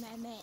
Mẹ mẹ.